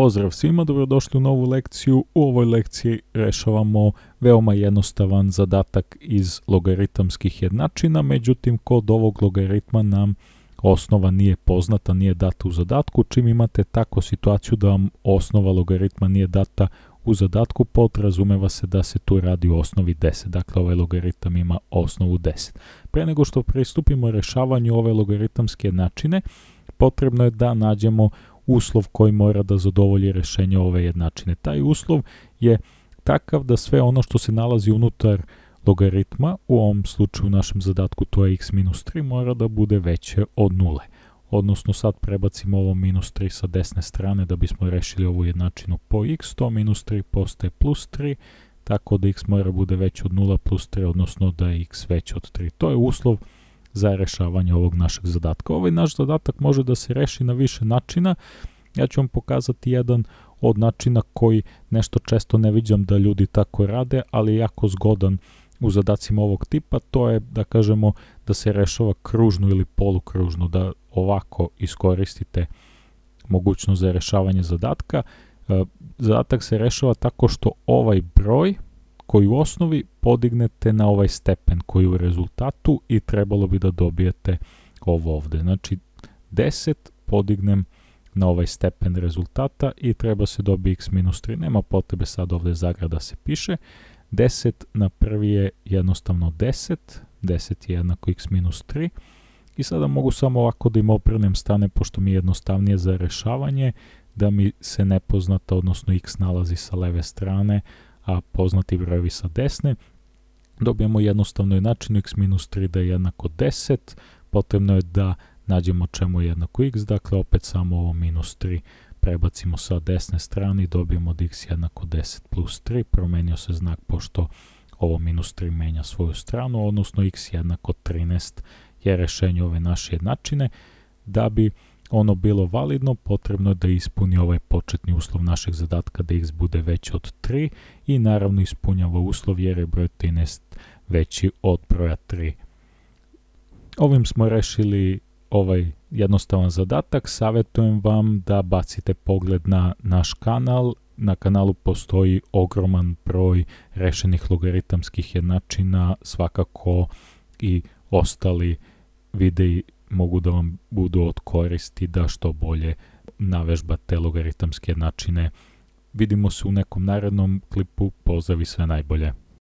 Pozdrav svima, dobrodošli u novu lekciju. U ovoj lekciji rešavamo veoma jednostavan zadatak iz logaritamskih jednačina, međutim kod ovog logaritma nam osnova nije poznata, nije data u zadatku. Čim imate takvu situaciju da vam osnova logaritma nije data u zadatku, podrazumeva se da se tu radi u osnovi 10. Dakle, ovaj logaritam ima osnovu 10. Pre nego što pristupimo rešavanju ove logaritamske jednačine, potrebno je da nađemo uslov koji mora da zadovolji rešenje ove jednačine. Taj uslov je takav da sve ono što se nalazi unutar logaritma, u ovom slučaju u našem zadatku to je x minus 3, mora da bude veće od nule. Odnosno sad prebacimo ovo minus 3 sa desne strane da bismo rešili ovu jednačinu po x, to minus 3 postaje plus 3, tako da x mora bude veće od 0 plus 3, odnosno da je x veće od 3. To je uslov za rešavanje ovog našeg zadatka. Ovaj naš zadatak može da se reši na više načina. Ja ću vam pokazati jedan od načina koji nešto često ne viđam da ljudi tako rade, ali je jako zgodan u zadacima ovog tipa, to je da kažemo da se rešava kružno ili polukružno, da ovako iskoristite mogućnost za rešavanje zadatka. E, zadatak se rešava tako što ovaj broj koji u osnovi podignete na ovaj stepen koji u rezultatu i trebalo bi da dobijete ovo ovde. Znači 10 podignem na ovaj stepen rezultata i treba se dobiti x minus 3. Nema potrebe sad ovde zagrada se piše. 10 na prvi je jednostavno 10, 10 je jednako x minus 3 i sada mogu samo ovako da im oprnem stane pošto mi je jednostavnije za rešavanje da mi se nepoznata, odnosno x nalazi sa leve strane, a poznati brojevi sa desne, dobijemo jednostavno jednačinu x minus 3 da je jednako 10, potrebno je da nađemo čemu je jednako x, dakle opet samo ovo minus 3 prebacimo sa desne strane i dobijemo da x jednako 10 plus 3, promenio se znak pošto ovo minus 3 menja svoju stranu, odnosno x jednako 13 je rešenje ove naše jednačine. Da bi ono bilo validno, potrebno je da ispuni ovaj početni uslov našeg zadatka da x bude veći od 3 i naravno ispunjava uslov jer je broj 13 veći od broja 3. Ovim smo rešili ovaj jednostavan zadatak. Savetujem vam da bacite pogled na naš kanal. Na kanalu postoji ogroman broj rešenih logaritamskih jednačina, svakako i ostali videi mogu da vam budu od koristi da što bolje navežbate logaritamske načine. Vidimo se u nekom narednom klipu, pozdrav i sve najbolje.